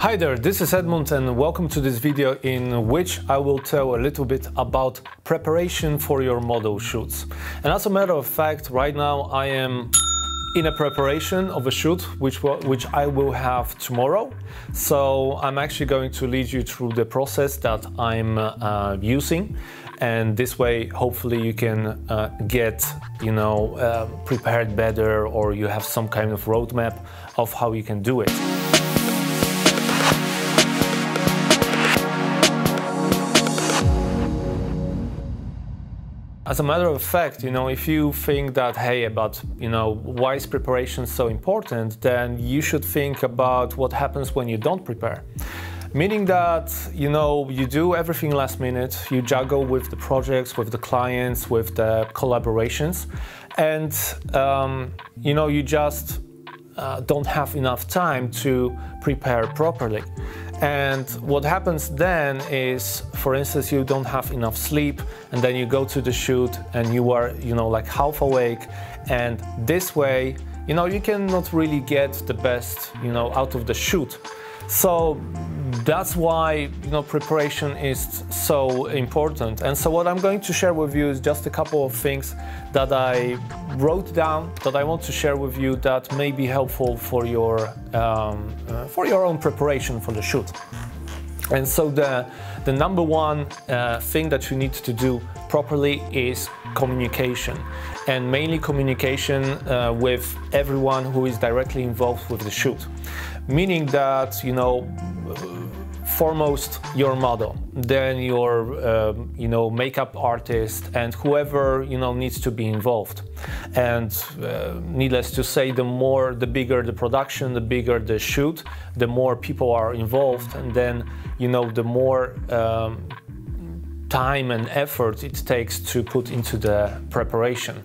Hi there, this is Edmund and welcome to this video in which I will tell a little bit about preparation for your model shoots. And as a matter of fact, right now I am in a preparation of a shoot which, which I will have tomorrow. So I'm actually going to lead you through the process that I'm uh, using and this way hopefully you can uh, get you know uh, prepared better or you have some kind of roadmap of how you can do it. As a matter of fact, you know, if you think that, hey, about, you know, why is preparation so important, then you should think about what happens when you don't prepare. Meaning that, you know, you do everything last minute, you juggle with the projects, with the clients, with the collaborations, and, um, you know, you just uh, don't have enough time to prepare properly. And what happens then is, for instance, you don't have enough sleep, and then you go to the shoot and you are, you know, like half awake. And this way, you know, you cannot really get the best, you know, out of the shoot. So that's why you know preparation is so important. And so what i'm going to share with you is just a couple of things that i wrote down that i want to share with you that may be helpful for your um, uh, for your own preparation for the shoot. And so the the number one uh, thing that you need to do properly is communication. And mainly communication uh, with everyone who is directly involved with the shoot meaning that you know foremost your model, then your um, you know makeup artist and whoever you know needs to be involved. And uh, needless to say, the more the bigger the production, the bigger the shoot, the more people are involved, and then you know the more um, time and effort it takes to put into the preparation.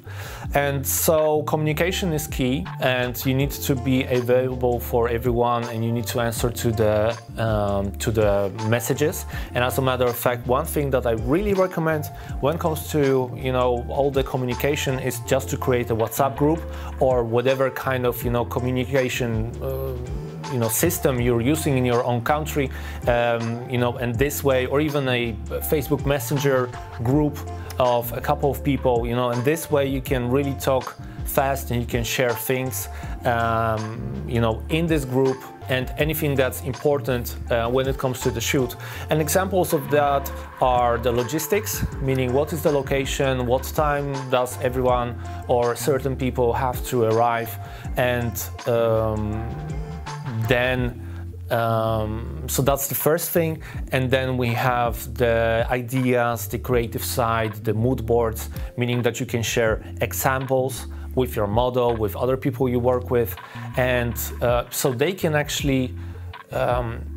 And so communication is key and you need to be available for everyone and you need to answer to the, um, to the messages. And as a matter of fact, one thing that I really recommend when it comes to you know all the communication is just to create a WhatsApp group or whatever kind of you know communication uh, you know system you're using in your own country, um, you know, and this way, or even a Facebook Messenger group of a couple of people, you know, and this way you can really talk fast and you can share things, um, you know, in this group and anything that's important uh, when it comes to the shoot. And examples of that are the logistics, meaning what is the location, what time does everyone or certain people have to arrive, and um, then um, so that's the first thing. And then we have the ideas the creative side the mood boards meaning that you can share examples with your model with other people you work with. And uh, so they can actually um,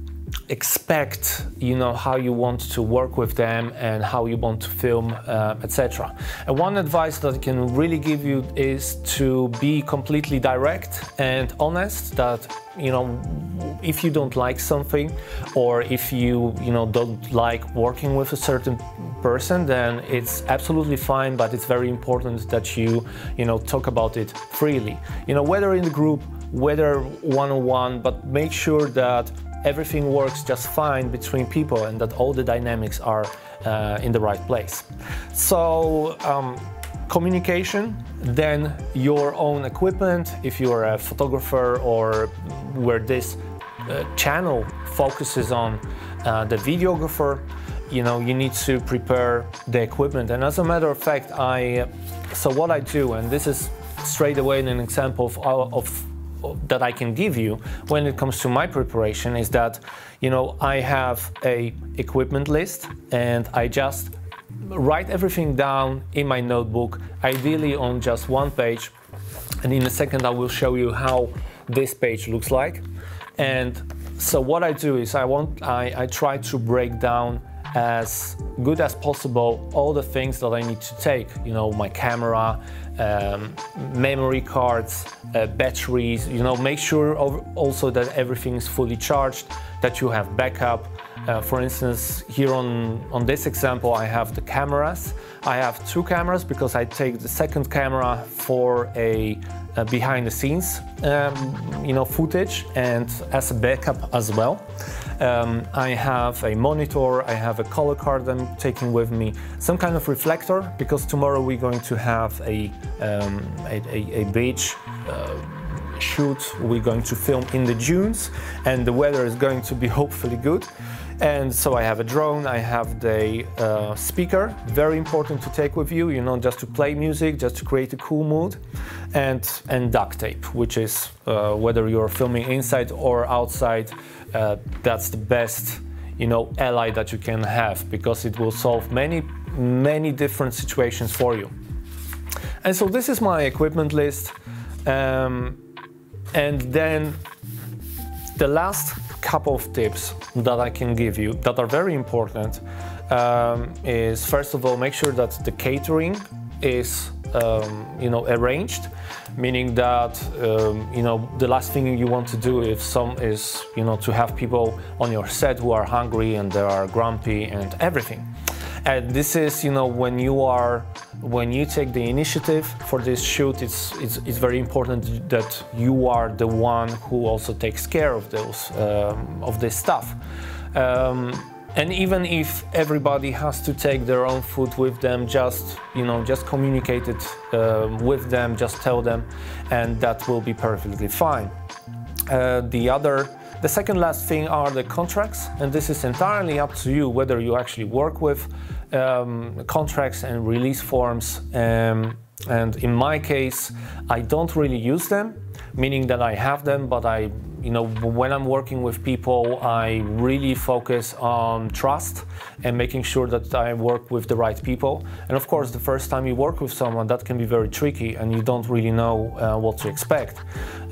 expect you know how you want to work with them and how you want to film uh, etc and one advice that i can really give you is to be completely direct and honest that you know if you don't like something or if you you know don't like working with a certain person then it's absolutely fine but it's very important that you you know talk about it freely. You know whether in the group whether one-on-one but make sure that everything works just fine between people and that all the dynamics are uh, in the right place. So um, communication, then your own equipment, if you're a photographer or where this uh, channel focuses on uh, the videographer, you know, you need to prepare the equipment. And as a matter of fact, I, so what I do, and this is straight away an example of, of that I can give you when it comes to my preparation is that you know I have a equipment list and I just write everything down in my notebook ideally on just one page. And in a second I will show you how this page looks like. And so what I do is I want I, I try to break down as good as possible all the things that I need to take you know my camera um, memory cards, uh, batteries, you know, make sure also that everything is fully charged, that you have backup, Uh, for instance, here on, on this example, I have the cameras. I have two cameras because I take the second camera for a, a behind the scenes um, you know, footage and as a backup as well. Um, I have a monitor, I have a color card I'm taking with me, some kind of reflector because tomorrow we're going to have a, um, a, a, a, beach uh, shoot. We're going to film in the dunes and the weather is going to be hopefully good. And so I have a drone, I have the uh, speaker, very important to take with you, you know, just to play music, just to create a cool mood, and, and duct tape, which is uh, whether you're filming inside or outside, uh, that's the best, you know, ally that you can have because it will solve many, many different situations for you. And so this is my equipment list. Um, and then the last couple of tips that I can give you that are very important um, is first of all make sure that the catering is um, you know arranged meaning that um, you know the last thing you want to do if some is you know to have people on your set who are hungry and they are grumpy and everything and this is you know when you are when you take the initiative for this shoot, it's, it's, it's very important that you are the one who also takes care of those um, of this stuff. Um, and even if everybody has to take their own food with them, just you know, just communicate it uh, with them, just tell them, and that will be perfectly fine. Uh, the other the second last thing are the contracts, and this is entirely up to you whether you actually work with um, contracts and release forms. Um, and in my case, I don't really use them, meaning that I have them, but I you know, when I'm working with people, I really focus on trust and making sure that I work with the right people. And of course, the first time you work with someone, that can be very tricky and you don't really know uh, what to expect.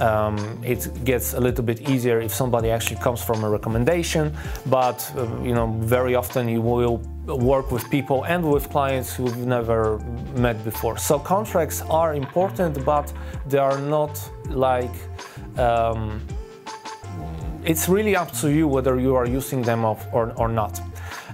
Um, it gets a little bit easier if somebody actually comes from a recommendation, but uh, you know, very often you will work with people and with clients who've never met before. So contracts are important, but they are not like um, it's really up to you whether you are using them or, or not.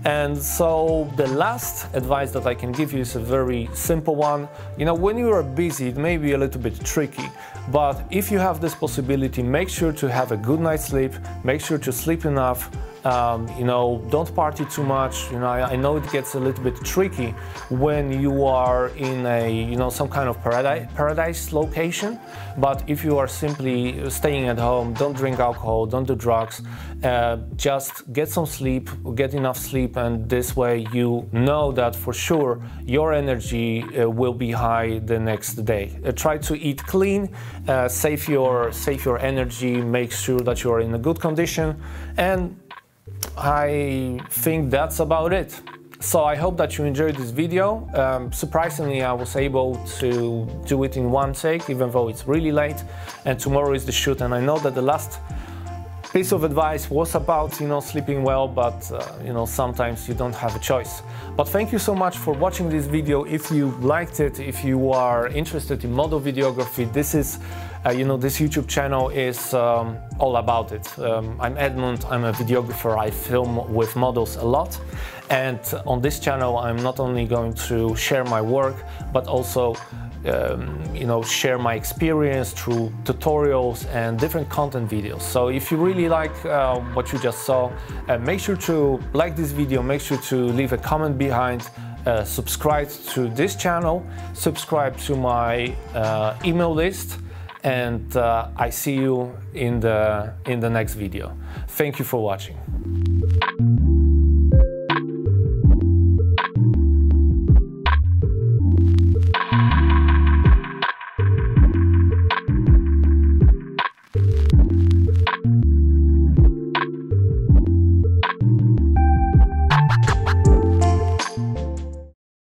And so the last advice that I can give you is a very simple one. You know, when you are busy, it may be a little bit tricky, but if you have this possibility, make sure to have a good night's sleep, make sure to sleep enough, um, you know, don't party too much. You know, I, I, know it gets a little bit tricky when you are in a, you know, some kind of paradise, paradise location. But if you are simply staying at home, don't drink alcohol, don't do drugs, uh, just get some sleep, get enough sleep, and this way you know that for sure your energy uh, will be high the next day. Uh, try to eat clean, uh, save your save your energy, make sure that you are in a good condition, and I think that's about it. So I hope that you enjoyed this video. Um, surprisingly, I was able to do it in one take, even though it's really late and tomorrow is the shoot. And I know that the last piece of advice was about, you know, sleeping well, but, uh, you know, sometimes you don't have a choice. But thank you so much for watching this video. If you liked it, if you are interested in model videography, this is uh, you know, this YouTube channel is um, all about it. Um, I'm Edmund, I'm a videographer, I film with models a lot. And on this channel, I'm not only going to share my work, but also um, you know, share my experience through tutorials and different content videos. So if you really like uh, what you just saw, uh, make sure to like this video, make sure to leave a comment behind, uh, subscribe to this channel, subscribe to my uh, email list, and uh, I see you in the, in the next video. Thank you for watching.